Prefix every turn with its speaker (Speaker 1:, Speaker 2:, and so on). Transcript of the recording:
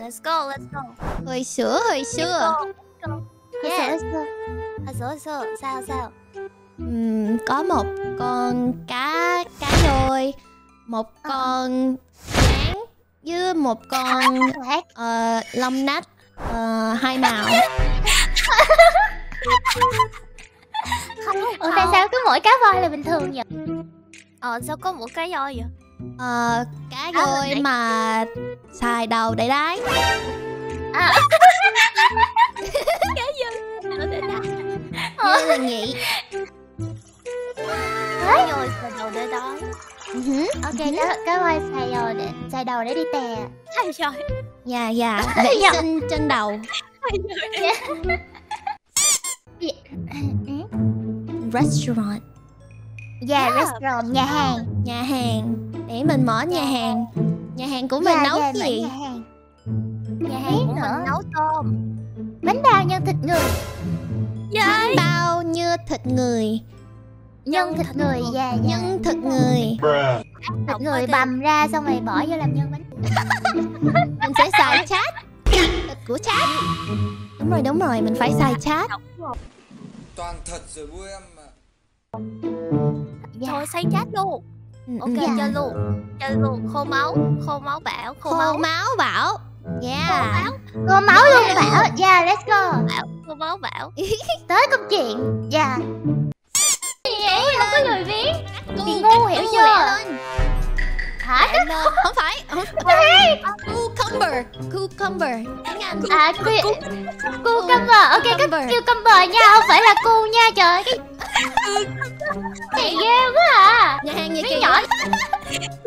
Speaker 1: Let's go, let's go.
Speaker 2: Hồi sữa, hồi xưa.
Speaker 1: Yes. Hồi sữa, hồi xưa. Sao, sao?
Speaker 2: Ừm, có một con cá cá rôi, một con rán với một con ờ, lông nách ờ, hai màu.
Speaker 3: Ủa tại sao cứ mỗi cá voi là bình thường vậy?
Speaker 1: Ờ, sao có một cái voi vậy?
Speaker 2: Ờ, cá rôi mà xài đầu để đáy.
Speaker 3: À,
Speaker 1: Cái gì? Ở đây nè.
Speaker 2: Như là nhị.
Speaker 1: Cái voi sờ đầu để đói.
Speaker 2: Ừ
Speaker 3: ok, cá, cá voi xài đầu để xài đầu để đi tè.
Speaker 1: Ai rồi?
Speaker 2: Dạ dạ, vệ
Speaker 3: Dạ.
Speaker 2: sinh trên đầu. Restaurant,
Speaker 3: Dạ,
Speaker 1: Yeah.
Speaker 3: restaurant, nhà hàng.
Speaker 2: nhà hàng. Để mình mở nhà hàng. Nhà hàng của mình
Speaker 3: Dạ,
Speaker 2: nấu
Speaker 3: dạ,
Speaker 2: gì?
Speaker 3: Nhà hàng.
Speaker 1: Nhà hàng của
Speaker 3: nữa.
Speaker 1: mình nấu tôm.
Speaker 3: Bánh bao nhân thịt người.
Speaker 1: Vậy?
Speaker 2: Bao như thịt người,
Speaker 3: Nhân thịt người, dạ, dạ.
Speaker 2: nhân thịt người.
Speaker 3: thịt người bầm ra xong rồi bỏ vô làm nhân bánh.
Speaker 2: Mình sẽ xài chát. Thịt của chát. Đúng rồi, đúng rồi, mình phải xài chát.
Speaker 4: toàn thật rồi vui em mà
Speaker 3: Dạ.
Speaker 1: Thôi xây chat luôn.
Speaker 2: Ừ,
Speaker 1: Ok,
Speaker 2: ừ.
Speaker 3: Dạ.
Speaker 1: chơi luôn. Chơi luôn. Khô máu. Khô máu bảo. Khô,
Speaker 2: Khô
Speaker 1: máu.
Speaker 2: máu bảo. Yeah.
Speaker 3: Cô máu luôn bảo. Dạ, let's go.
Speaker 1: Bảo. Khô máu bảo.
Speaker 3: Tới công chuyện. Dạ. Gì vậy? Không có biếng.
Speaker 2: Cu,
Speaker 3: Thì ngu hiểu chưa? Hả?
Speaker 2: Không phải. phải. Cucumber. Cucumber.
Speaker 3: À, cu... Cucumber. Ok,
Speaker 2: Cucumber.
Speaker 3: cucumber nha, không phải là cu nha, trời. Cái... Này ghê quá Bye.